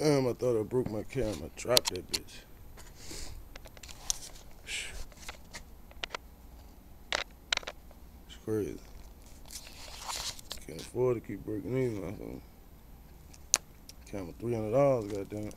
Damn, I thought I broke my camera. Drop that bitch. It's crazy. Can't afford to keep breaking these motherfuckers. Camera $300, goddamn.